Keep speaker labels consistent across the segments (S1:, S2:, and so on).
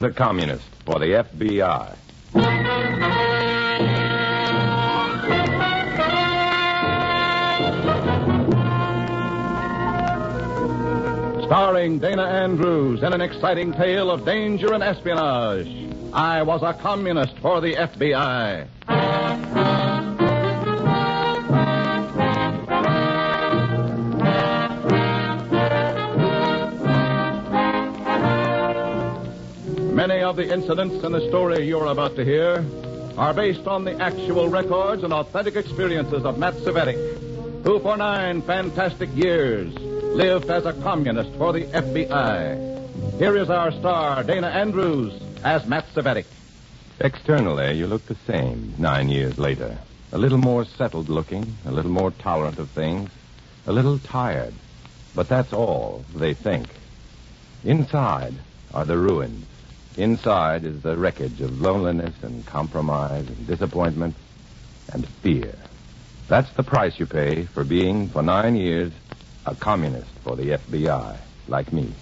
S1: The communist for the FBI.
S2: Starring Dana Andrews in an exciting tale of danger and espionage. I was a communist for the FBI. Of the incidents in the story you're about to hear are based on the actual records and authentic experiences of Matt Cvetic, who for nine fantastic years lived as a communist for the FBI. Here is our star, Dana Andrews, as Matt Cvetic.
S1: Externally, you look the same nine years later. A little more settled looking, a little more tolerant of things, a little tired. But that's all they think. Inside are the ruins. Inside is the wreckage of loneliness and compromise and disappointment and fear. That's the price you pay for being, for nine years, a communist for the FBI, like me.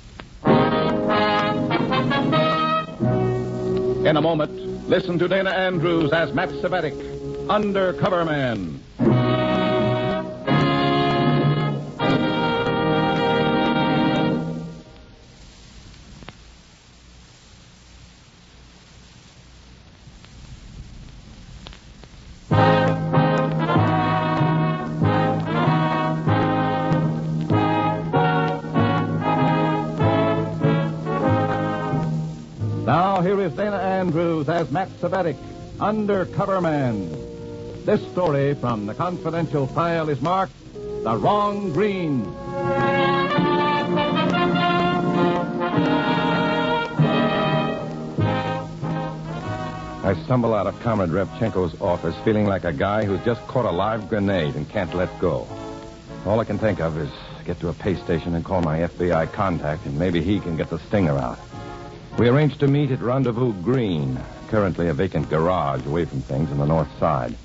S2: In a moment, listen to Dana Andrews as Matt Cvetic, Undercover Man. Here is Dana Andrews as Matt Cvetic, Undercover Man. This story from the confidential file is marked The Wrong Green.
S1: I stumble out of Comrade Revchenko's office feeling like a guy who's just caught a live grenade and can't let go. All I can think of is get to a pay station and call my FBI contact, and maybe he can get the stinger out. We arranged to meet at Rendezvous Green, currently a vacant garage away from things on the north side.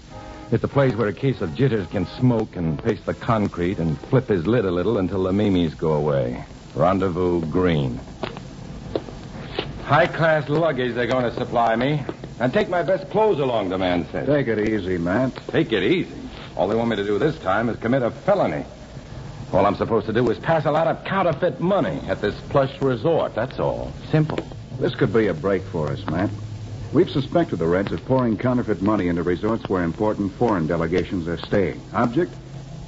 S1: It's a place where a case of jitters can smoke and paste the concrete and flip his lid a little until the mimes go away. Rendezvous Green. High class luggage they're going to supply me. And take my best clothes along, the man said.
S3: Take it easy, Matt.
S1: Take it easy. All they want me to do this time is commit a felony. All I'm supposed to do is pass a lot of counterfeit money at this plush resort. That's all. Simple.
S3: This could be a break for us, Matt. We've suspected the Reds of pouring counterfeit money into resorts where important foreign delegations are staying. Object?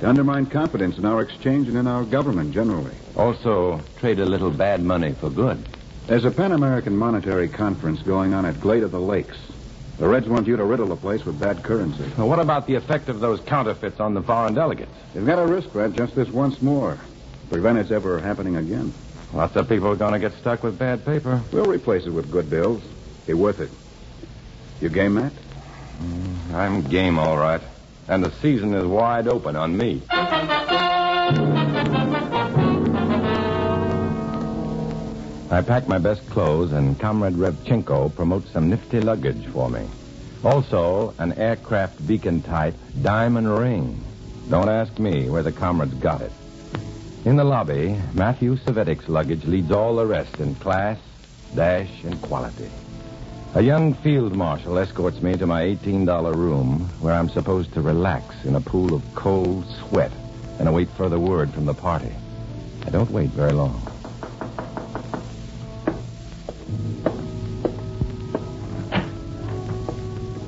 S3: To undermine confidence in our exchange and in our government generally.
S1: Also, trade a little bad money for good.
S3: There's a Pan American Monetary Conference going on at Glade of the Lakes. The Reds want you to riddle the place with bad currency.
S1: Now, what about the effect of those counterfeits on the foreign delegates?
S3: You've got to risk that just this once more. Prevent its ever happening again.
S1: Lots of people are going to get stuck with bad paper.
S3: We'll replace it with good bills. Be worth it. You game, Matt?
S1: Mm, I'm game, all right. And the season is wide open on me. I pack my best clothes, and Comrade Revchenko promotes some nifty luggage for me. Also, an aircraft beacon type diamond ring. Don't ask me where the comrades got it. In the lobby, Matthew Cvetic's luggage leads all the rest in class, dash, and quality. A young field marshal escorts me to my $18 room where I'm supposed to relax in a pool of cold sweat and await further word from the party. I don't wait very long.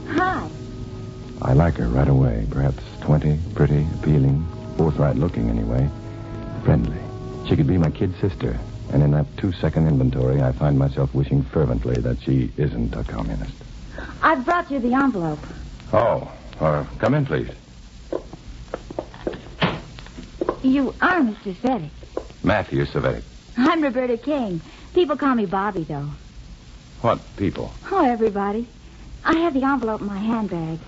S4: Hi.
S1: I like her right away. Perhaps 20, pretty, appealing, forthright looking anyway. Friendly. She could be my kid sister. And in that two second inventory, I find myself wishing fervently that she isn't a communist.
S4: I've brought you the envelope.
S1: Oh, uh, come in, please.
S4: You are Mr. Cvetic.
S1: Matthew Cvetic.
S4: I'm Roberta King. People call me Bobby, though.
S1: What people?
S4: Oh, everybody. I have the envelope in my handbag.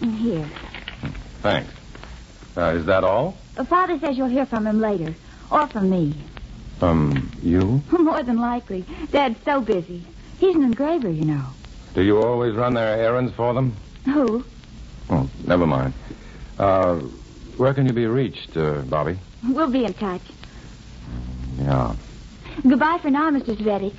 S4: And Here.
S1: Thanks. Uh, is that all?
S4: Father says you'll hear from him later. Or from me.
S1: From you?
S4: More than likely. Dad's so busy. He's an engraver, you know.
S1: Do you always run their errands for them?
S4: Who?
S1: Oh, never mind. Uh, where can you be reached, uh, Bobby?
S4: We'll be in touch.
S1: Yeah.
S4: Goodbye for now, Mr. Cvetic.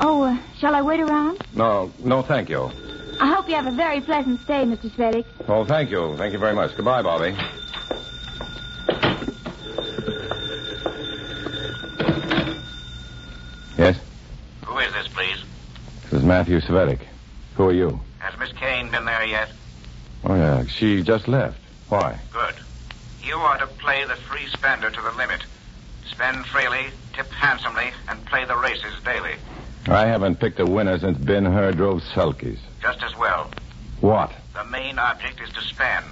S4: Oh, uh, shall I wait around?
S1: No, no, thank you.
S4: I hope you have a very pleasant stay, Mr. Cvetic.
S1: Oh, thank you. Thank you very much. Goodbye, Bobby. Yes?
S5: Who is this, please?
S1: This is Matthew Cvetic. Who are you?
S5: Has Miss Kane been there yet?
S1: Oh, yeah. She just left. Why?
S5: Good. You are to play the free spender to the limit. Spend freely, tip handsomely, and play the races daily.
S1: I haven't picked a winner since Ben Hur drove sulkies.
S5: Just as well.
S1: What?
S5: The main object is to spend.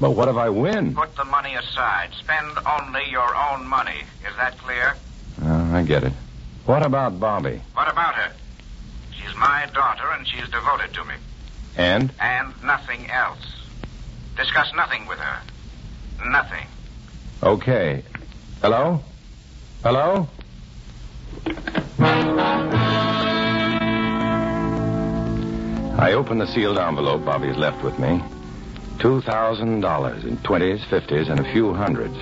S1: But what if I win?
S5: Put the money aside. Spend only your own money. Is that clear?
S1: Oh, I get it. What about Bobby?
S5: What about her? She's my daughter, and she's devoted to me.
S1: And?
S5: And nothing else. Discuss nothing with her. Nothing.
S1: Okay. Hello? Hello? I open the sealed envelope Bobby's left with me. $2,000 in 20s, 50s, and a few hundreds.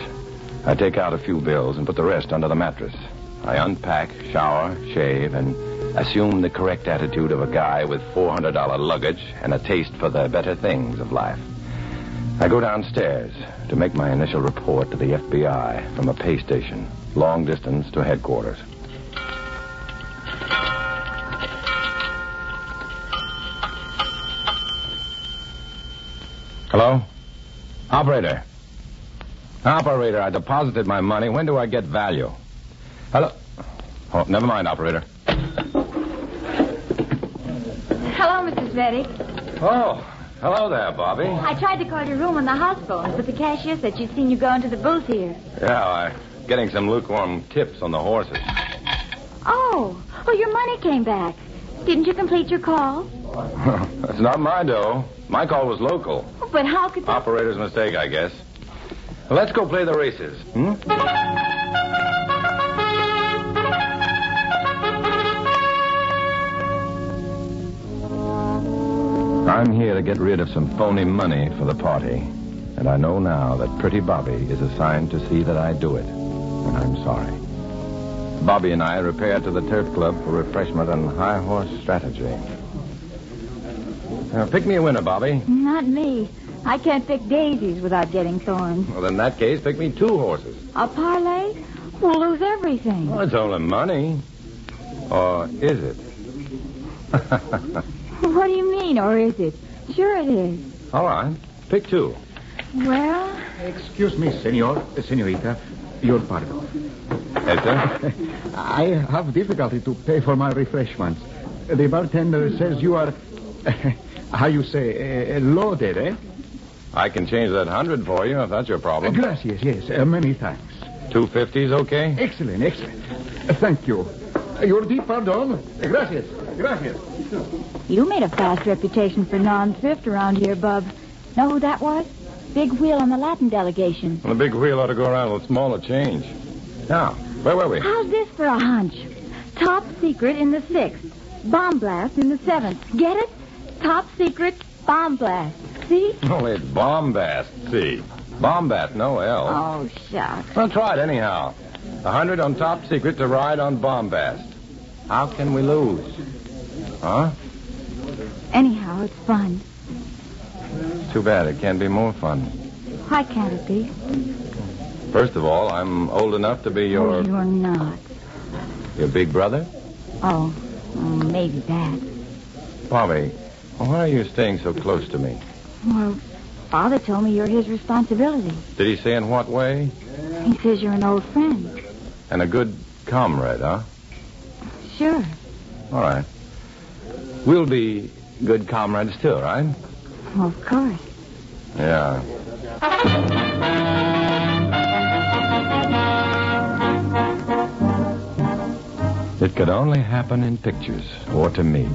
S1: I take out a few bills and put the rest under the mattress. I unpack, shower, shave, and assume the correct attitude of a guy with $400 luggage and a taste for the better things of life. I go downstairs to make my initial report to the FBI from a pay station, long distance to headquarters. Hello? Operator. Operator, I deposited my money. When do I get value? Hello? Oh, never mind, operator.
S4: Hello, Mrs. Cvetic.
S1: Oh, hello there, Bobby.
S4: I tried to call your room on the house phone, but the cashier said she'd seen you go into the booth here.
S1: Yeah, I'm getting some lukewarm tips on the horses.
S4: Oh, oh, your money came back. Didn't you complete your call?
S1: That's not my dough. My call was local.
S4: But how could that...
S1: Operator's mistake, I guess. Let's go play the races. Hmm? I'm here to get rid of some phony money for the party. And I know now that Pretty Bobby is assigned to see that I do it. And I'm sorry. Bobby and I repair to the Turf Club for refreshment and high horse strategy. Now, pick me a winner, Bobby.
S4: Not me. I can't pick daisies without getting thorns.
S1: Well, in that case, pick me two horses.
S4: A parlay? We'll lose everything.
S1: Well, it's only money. Or is it?
S4: What do you mean, or is it? Sure it is.
S1: All right. Pick two.
S4: Well,
S3: Excuse me, senor, senorita. Your pardon.
S1: Yes, sir?
S3: I have difficulty to pay for my refreshments. The bartender says you are, how you say, uh, loaded, eh?
S1: I can change that hundred for you if that's your problem.
S3: Gracias, yes. Uh, many thanks.
S1: Two fifties, okay?
S3: Excellent, excellent. Uh, thank you. Uh, Your deep pardon. Uh, Gracias, gracias.
S4: you made a fast reputation for non-thrift around here, Bub. Know who that was? Big wheel on the Latin delegation.
S1: Well, the big wheel ought to go around with smaller change. Now, where were we?
S4: How's this for a hunch? Top secret in the sixth. Bomb blast in the seventh. Get it? Top secret bomb blast. See?
S1: Oh, it's bombast. See, bombast, no L.
S4: Oh, shucks.
S1: Well, try it anyhow. A hundred on top secret to ride on bombast. How can we lose? Huh?
S4: Anyhow, it's fun.
S1: It's Too bad. It can't be more fun.
S4: Why can't it be?
S1: First of all, I'm old enough to be
S4: Oh,
S1: your
S4: you're not.
S1: your big brother.
S4: Oh, mm, maybe that.
S1: Bobby, why are you staying so close to me?
S4: Well, Father told me you're his responsibility.
S1: Did he say in what way?
S4: He says you're an old friend.
S1: And a good comrade, huh?
S4: Sure.
S1: All right. We'll be good comrades too, right?
S4: Of course.
S1: Yeah. It could only happen in pictures, or to me.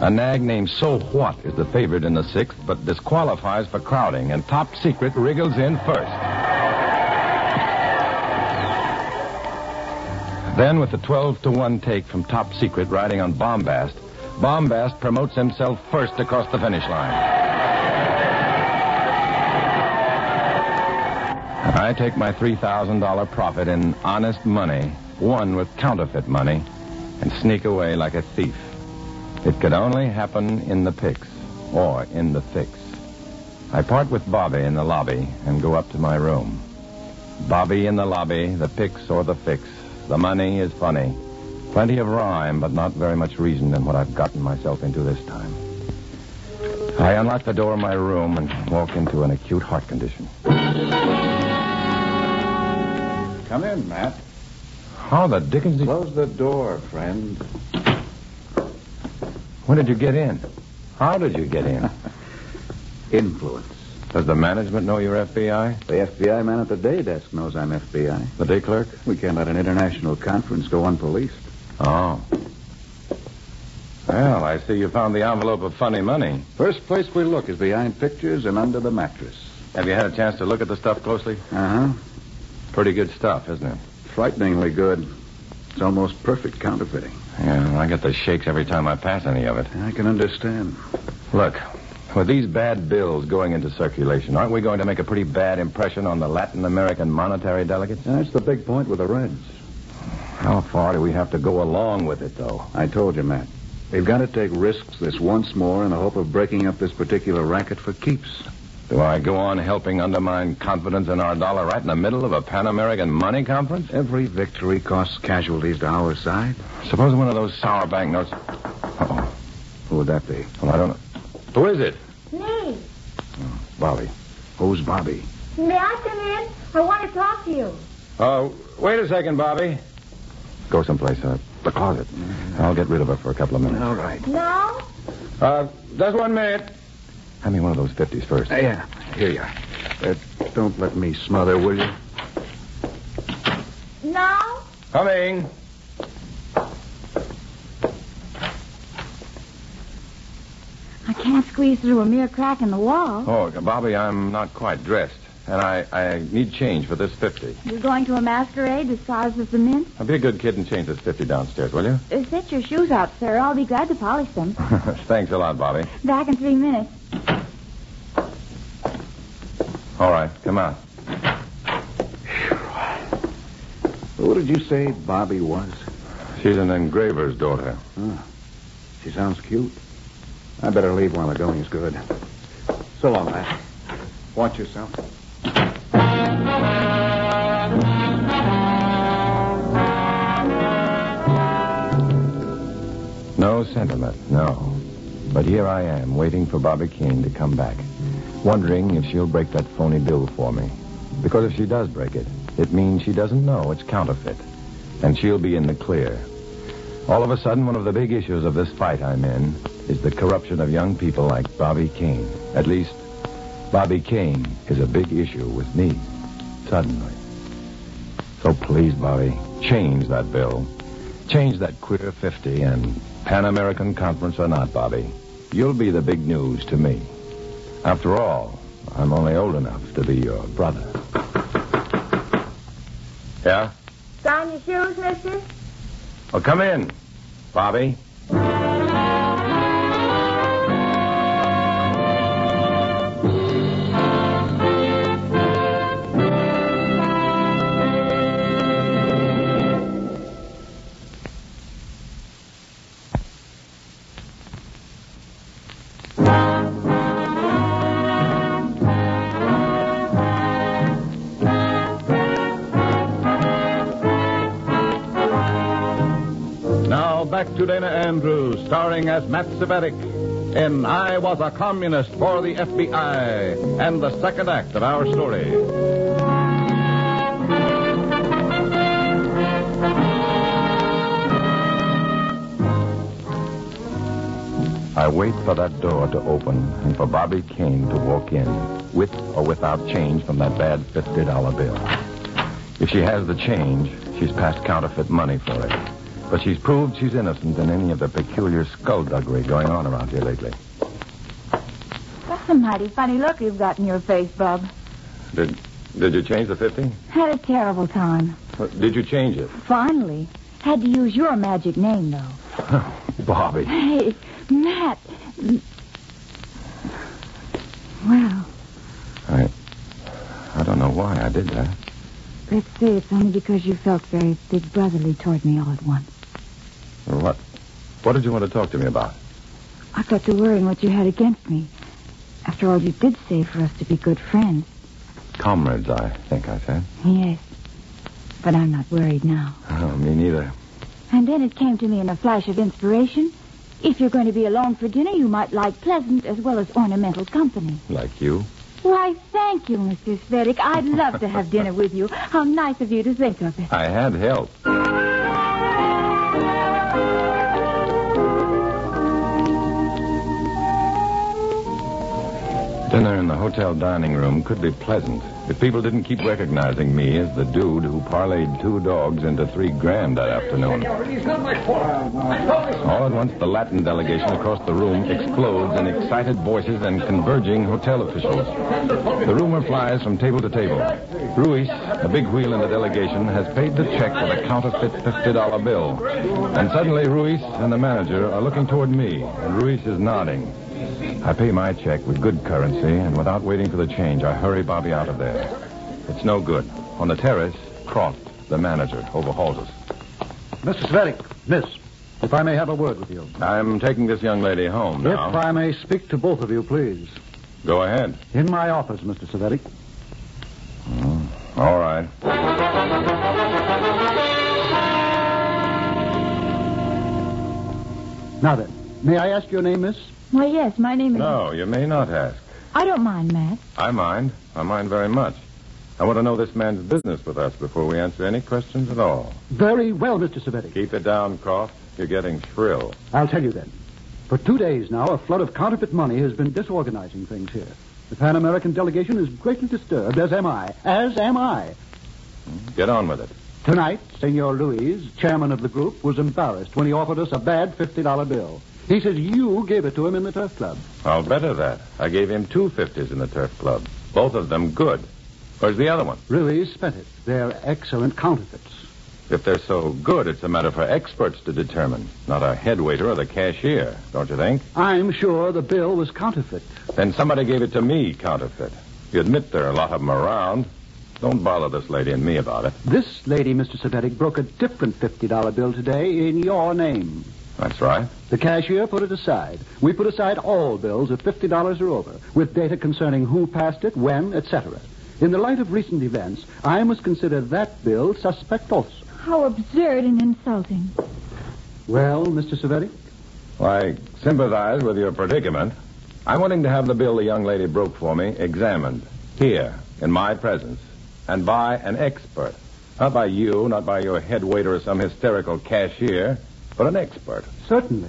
S1: A nag named So What is the favorite in the sixth, but disqualifies for crowding, and Top Secret wriggles in first. Then, with the 12 to 1 take from Top Secret riding on Bombast, Bombast promotes himself first across the finish line. I take my $3,000 profit in honest money, won with counterfeit money, and sneak away like a thief. It could only happen in the picks or in the fix. I part with Bobby in the lobby and go up to my room. Bobby in the lobby, the picks or the fix. The money is funny. Plenty of rhyme, but not very much reason in what I've gotten myself into this time. I unlock the door of my room and walk into an acute heart condition.
S3: Come in, Matt.
S1: How the dickens did...
S3: Close the door, friend.
S1: When did you get in? How did you get in?
S3: Influence.
S1: Does the management know you're FBI?
S3: The FBI man at the day desk knows I'm FBI.
S1: The day clerk?
S3: We can't let an international conference go unpoliced.
S1: Oh. Well, I see you found the envelope of funny money.
S3: First place we look is behind pictures and under the mattress.
S1: Have you had a chance to look at the stuff closely?
S3: Uh huh.
S1: Pretty good stuff, isn't it?
S3: Frighteningly good. It's almost perfect counterfeiting.
S1: Yeah, I get the shakes every time I pass any of it.
S3: I can understand.
S1: Look, with these bad bills going into circulation, aren't we going to make a pretty bad impression on the Latin American monetary delegates?
S3: That's the big point with the Reds.
S1: How far do we have to go along with it, though?
S3: I told you, Matt. We've got to take risks this once more in the hope of breaking up this particular racket for keeps.
S1: Do I go on helping undermine confidence in our dollar right in the middle of a Pan American money conference?
S3: Every victory costs casualties to our side.
S1: Suppose one of those sour banknotes. Oh,
S3: Who would that be?
S1: well, I don't know. Who is it?
S4: Me.
S1: Bobby.
S3: Who's Bobby?
S4: May I come in? I want to talk to you.
S1: Oh, wait a second, Bobby. Go someplace, uh, the closet. I'll get rid of her for a couple of minutes.
S3: All right.
S4: No?
S1: Uh, just one minute. Hand me one of those fifties first.
S3: Uh, yeah, here you are. Uh, don't let me smother, will you?
S4: No?
S1: Coming.
S4: I can't squeeze through a mere crack in the wall.
S1: Oh, Bobby, I'm not quite dressed. And I, I need change for this 50.
S4: You're going to a masquerade disguised as the mint?
S1: I'll be a good kid and change this 50 downstairs, will you?
S4: Uh, set your shoes out, sir. I'll be glad to polish them.
S1: Thanks a lot, Bobby.
S4: Back in three minutes.
S1: All right, come on.
S3: Who did you say Bobby was?
S1: She's an engraver's daughter.
S3: She sounds cute. I better leave while the going's good. So long, Matt. Watch yourself.
S1: No sentiment, no. But here I am, waiting for Bobby Kane to come back, wondering if she'll break that phony bill for me. Because if she does break it, it means she doesn't know it's counterfeit, and she'll be in the clear. All of a sudden, one of the big issues of this fight I'm in is the corruption of young people like Bobby Kane. At least, Bobby Kane is a big issue with me, suddenly. So please, Bobby, change that bill. Change that queer 50 and Pan American Conference or not, Bobby. You'll be the big news to me. After all, I'm only old enough to be your brother. Yeah?
S4: Down your shoes, mister?
S1: Well, come in, Bobby.
S2: Dana Andrews, starring as Matt Cvetic in I Was a Communist for the FBI and the second act of our story.
S1: I wait for that door to open and for Bobby Kane to walk in, with or without change from that bad $50 bill. If she has the change, she's passed counterfeit money for it. But she's proved she's innocent in any of the peculiar skullduggery going on around here lately.
S4: That's a mighty funny look you've got in your face, Bub.
S1: Did did you change the 50?
S4: Had a terrible time.
S1: Did you change it?
S4: Finally. Had to use your magic name, though.
S1: Bobby.
S4: Hey, Matt. Well,
S1: I I don't know why I did that.
S4: Let's say it's only because you felt very big brotherly toward me all at once.
S1: What? What did you want to talk to me about?
S4: I got to worrying what you had against me. After all, you did say for us to be good friends.
S1: Comrades, I think I said.
S4: Yes. But I'm not worried now.
S1: Oh, me neither.
S4: And then it came to me in a flash of inspiration. If you're going to be alone for dinner, you might like pleasant as well as ornamental company.
S1: Like you?
S4: Why, thank you, Mr. Cvetic. I'd love to have dinner with you. How nice of you to think of it.
S1: I had help. Dinner in the hotel dining room could be pleasant if people didn't keep recognizing me as the dude who parlayed two dogs into three grand that afternoon. All at once, the Latin delegation across the room explodes in excited voices and converging hotel officials. The rumor flies from table to table. Ruiz, the big wheel in the delegation, has paid the check with a counterfeit $50 bill. And suddenly, Ruiz and the manager are looking toward me, and Ruiz is nodding. I pay my check with good currency, and without waiting for the change, I hurry Bobby out of there. It's no good. On the terrace, Croft, the manager, overhauls us.
S6: Mr. Cvetic, miss, if I may have a word with you.
S1: I'm taking this young lady home now. If.
S6: I may speak to both of you, please.
S1: Go ahead.
S6: In my office, Mr. Cvetic. Hmm.
S1: All right.
S6: Now then, may I ask your name, miss?
S4: Why, yes, my name is...
S1: No, you may not ask.
S4: I don't mind, Matt.
S1: I mind. I mind very much. I want to know this man's business with us before we answer any questions at all.
S6: Very well, Mr. Cvetic.
S1: Keep it down, Croft. You're getting shrill.
S6: I'll tell you then. For two days now, a flood of counterfeit money has been disorganizing things here. The Pan American delegation is greatly disturbed, as am I. As am I.
S1: Get on with it.
S6: Tonight, Senor Luis, chairman of the group, was embarrassed when he offered us a bad $50 bill. He says you gave it to him in the turf club.
S1: I'll better that. I gave him two fifties in the turf club. Both of them good. Where's the other one?
S6: Luis spent it. They're excellent counterfeits.
S1: If they're so good, it's a matter for experts to determine, not a head waiter or the cashier, don't you think?
S6: I'm sure the bill was counterfeit.
S1: Then somebody gave it to me, counterfeit. You admit there are a lot of them around. Don't bother this lady and me about it.
S6: This lady, Mr. Cvetic, broke a different $50 bill today in your name.
S1: That's right.
S6: The cashier put it aside. We put aside all bills of $50 or over, with data concerning who passed it, when, etc. In the light of recent events, I must consider that bill suspect also.
S4: How absurd and insulting.
S6: Well, Mr. Cvetic?
S1: I sympathize with your predicament. I'm willing to have the bill the young lady broke for me examined here, in my presence, and by an expert. Not by you, not by your head waiter or some hysterical cashier, but an expert.
S6: Certainly.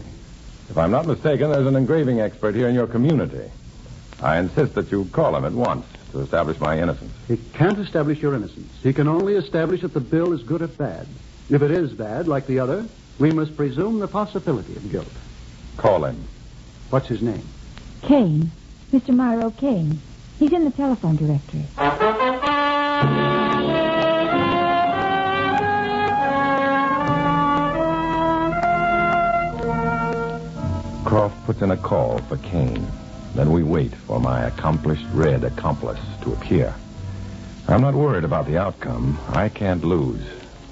S1: If I'm not mistaken, there's an engraving expert here in your community. I insist that you call him at once to establish my innocence.
S6: He can't establish your innocence. He can only establish that the bill is good or bad. If it is bad, like the other, we must presume the possibility of guilt.
S1: Call him.
S6: What's his name?
S4: Kane. Mr. Myro Kane. He's in the telephone directory.
S1: Puts in a call for Kane. Then we wait for my accomplished red accomplice to appear. I'm not worried about the outcome. I can't lose.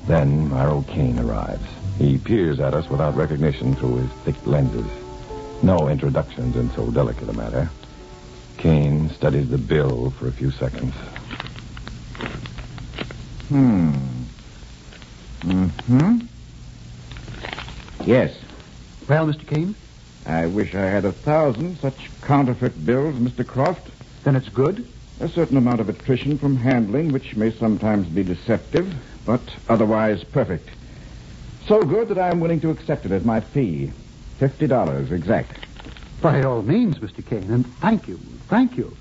S1: Then Myro Kane arrives. He peers at us without recognition through his thick lenses. No introductions in so delicate a matter. Kane studies the bill for a few seconds.
S7: Hmm. Mm-hmm. Yes.
S6: Well, Mr. Kane,
S7: I wish I had a thousand such counterfeit bills, Mr. Croft.
S6: then it's good.
S7: A certain amount of attrition from handling, which may sometimes be deceptive, but otherwise perfect. So good that I am willing to accept it as my fee. Fifty dollars exact.
S6: By all means, Mr. Kane, and thank you. Thank you.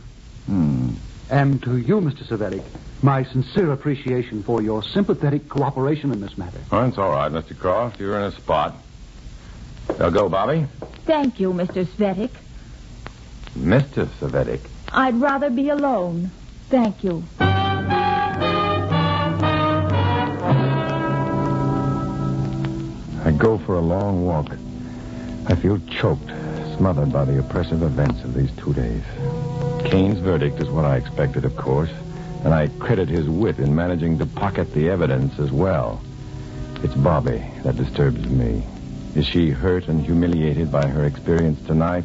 S7: Hmm.
S6: And to you, Mr. Cvetic, my sincere appreciation for your sympathetic cooperation in this matter.
S1: Oh, it's all right, Mr. Croft. You're in a spot. Now go, Bobby.
S4: Thank you, Mr. Cvetic.
S1: Mr. Cvetic.
S4: I'd rather be alone. Thank you.
S1: I go for a long walk. I feel choked, smothered by the oppressive events of these two days. Kane's verdict is what I expected, of course. And I credit his wit in managing to pocket the evidence as well. It's Bobby that disturbs me. Is she hurt and humiliated by her experience tonight?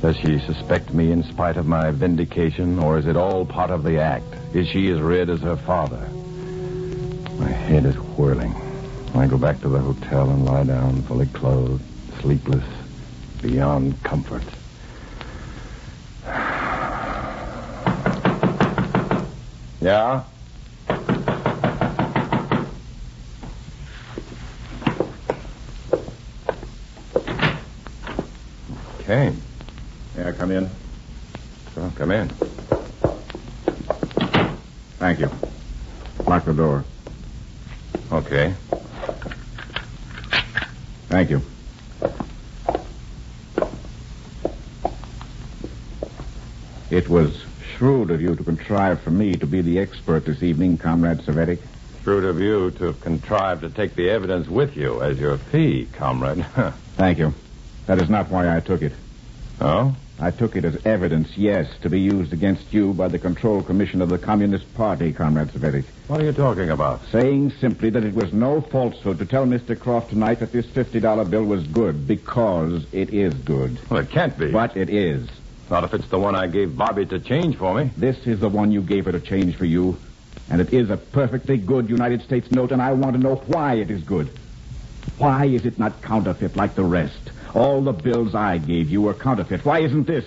S1: Does she suspect me in spite of my vindication, or is it all part of the act? Is she as red as her father? My head is whirling. I go back to the hotel and lie down, fully clothed, sleepless, beyond comfort. Yeah? Kane.
S7: Yeah, come in.
S1: Come in.
S7: Thank you. Lock the door.
S1: Okay.
S7: Thank you. It was shrewd of you to contrive for me to be the expert this evening, Comrade Cvetic.
S1: Shrewd of you to have contrived to take the evidence with you as your fee, comrade.
S7: Thank you. That is not why I took it.
S1: oh?
S7: I took it as evidence, yes, to be used against you by the Control Commission of the Communist Party, Comrade Cvetic.
S1: What are you talking about?
S7: Saying simply that it was no falsehood to tell Mr. Croft tonight that this $50 bill was good, because it is good.
S1: Well, it can't be.
S7: But it is.
S1: Not if it's the one I gave Bobby to change for me.
S7: This is the one you gave her to change for you. And it is a perfectly good United States note, and I want to know why it is good. Why is it not counterfeit like the rest? All the bills I gave you were counterfeit. Why isn't this?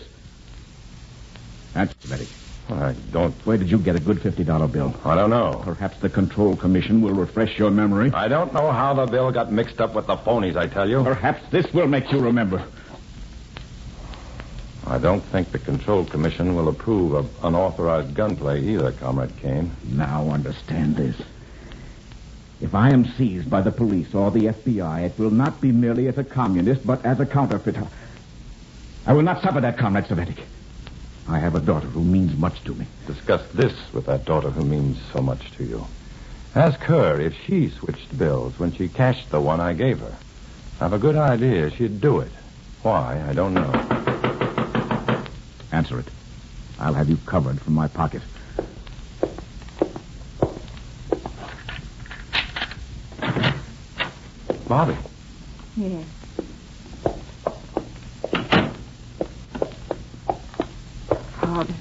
S7: That's Betty.
S1: I don't.
S7: Where did you get a good $50 bill?
S1: I don't know.
S7: Perhaps the Control Commission will refresh your memory.
S1: I don't know how the bill got mixed up with the phonies, I tell you.
S7: Perhaps this will make you remember.
S1: I don't think the Control Commission will approve of unauthorized gunplay either, Comrade Kane.
S7: Now understand this. If I am seized by the police or the FBI, it will not be merely as a communist, but as a counterfeiter. I will not suffer that, Comrade Cvetic. I have a daughter who means much to me.
S1: Discuss this with that daughter who means so much to you. Ask her if she switched bills when she cashed the one I gave her. I've a good idea she'd do it. Why, I don't know.
S7: Answer it. I'll have you covered from my pocket.
S1: Bobby.
S4: Yes. Father,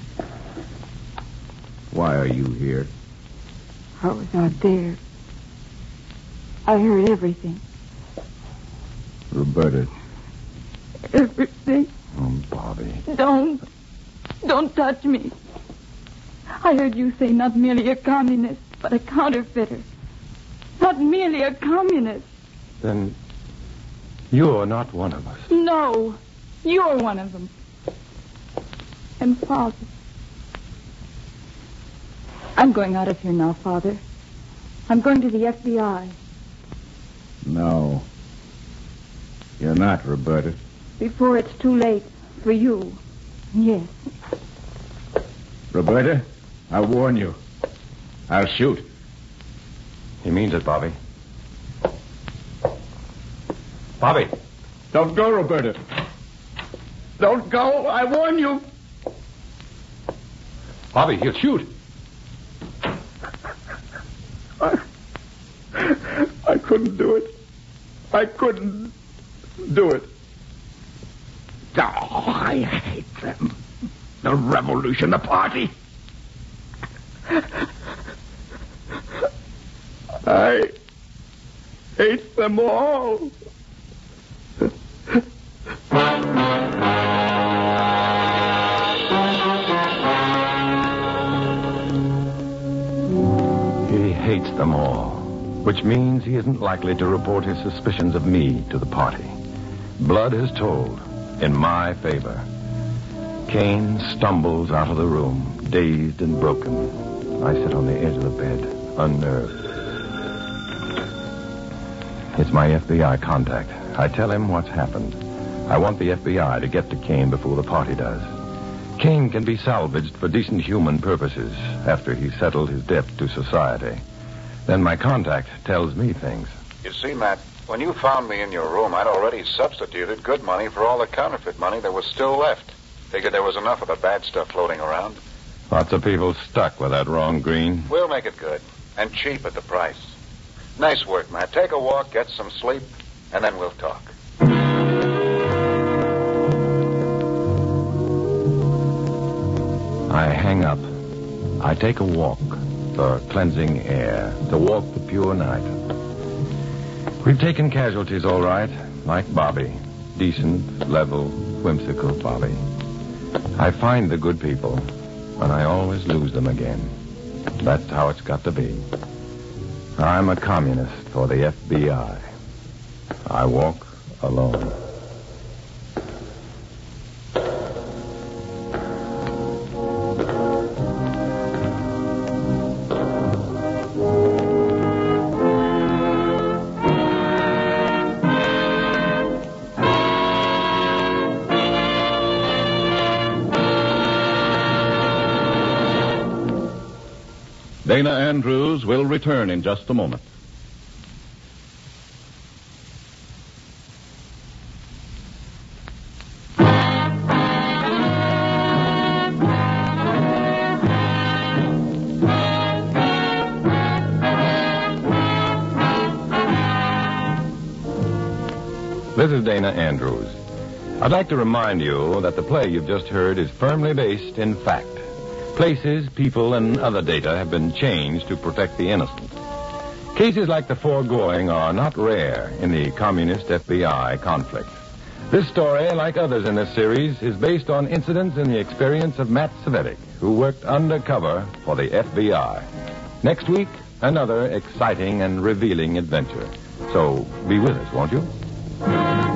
S7: Why are you here?
S4: I was out there. I heard everything.
S7: Roberta.
S4: Everything.
S1: Oh, Bobby.
S4: Don't. Don't touch me. I heard you say not merely a communist, but a counterfeiter. Not merely a communist.
S1: Then you're not one of us.
S4: No. You're one of them. And Father. I'm going out of here now, Father. I'm going to the FBI.
S7: No. You're not, Roberta.
S4: Before it's too late for you. Yes.
S7: Roberta, I warn you. I'll shoot.
S1: He means it, Bobby. Bobby.
S7: Don't go, Roberta. Don't go. I warn you.
S1: Bobby, he'll shoot.
S7: I I couldn't do it. I couldn't do it. Oh, I hate them. The revolution, the party. I hate them all.
S1: He hates them all, which means he isn't likely to report his suspicions of me to the party. Blood has told in my favor. Kane stumbles out of the room, dazed and broken. I sit on the edge of the bed, unnerved. It's my FBI contact. I tell him what's happened. I want the FBI to get to Kane before the party does. Kane can be salvaged for decent human purposes after he's settled his debt to society. Then my contact tells me things.
S3: You see, Matt, when you found me in your room, I'd already substituted good money for all the counterfeit money that was still left. Figured there was enough of the bad stuff floating around.
S1: Lots of people stuck with that wrong green.
S3: We'll make it good. And cheap at the price. Nice work, Matt. Take a walk, get some sleep, and then we'll talk.
S1: I hang up. I take a walk for cleansing air, to walk the pure night. We've taken casualties, all right, like Bobby. Decent, level, whimsical Bobby. I find the good people, and I always lose them again. That's how it's got to be. I'm a communist for the FBI. I walk alone.
S2: Dana Andrews will return in just a moment.
S1: I'd like to remind you that the play you've just heard is firmly based in fact. Places, people, and other data have been changed to protect the innocent. Cases like the foregoing are not rare in the communist FBI conflict. This story, like others in this series, is based on incidents in the experience of Matt Cvetic, who worked undercover for the FBI. Next week, another exciting and revealing adventure. So be with us, won't you?